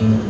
Jump,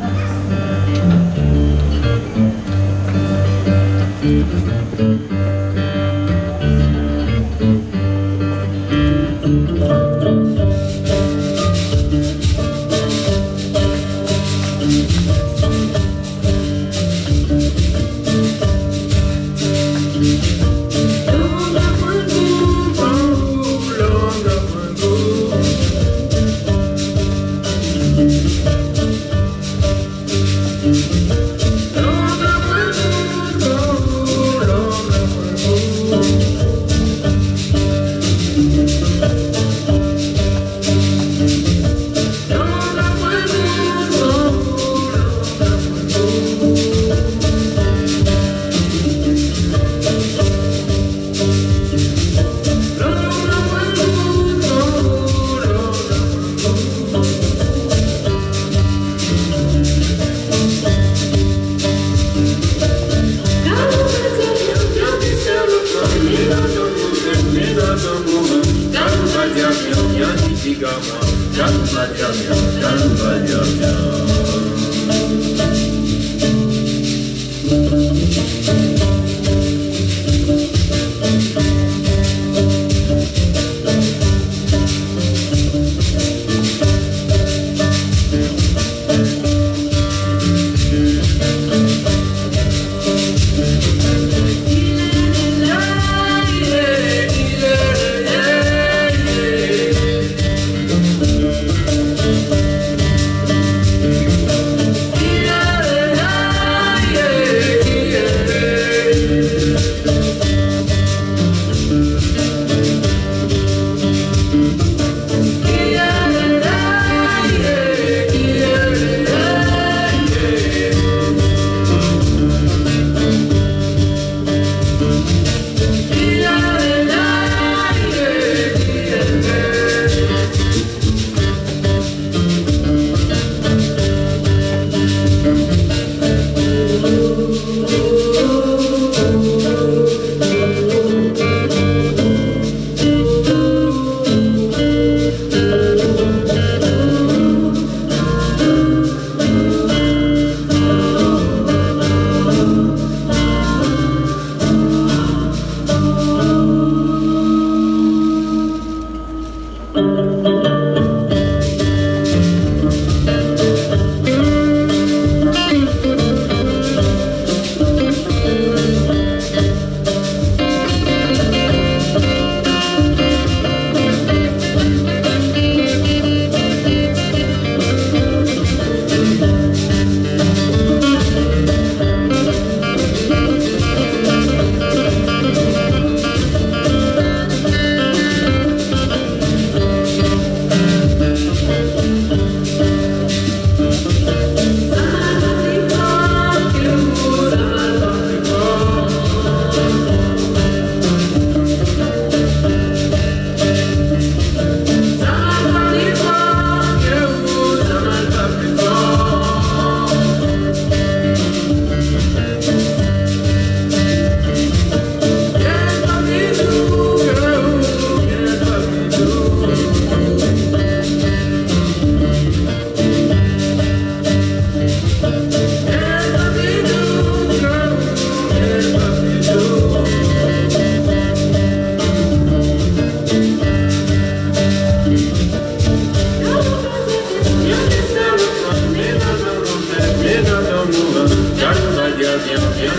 jump, jump, jump, jump.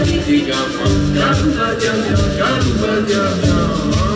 Gamba, gamba, gamba, gamba, gamba, gamba.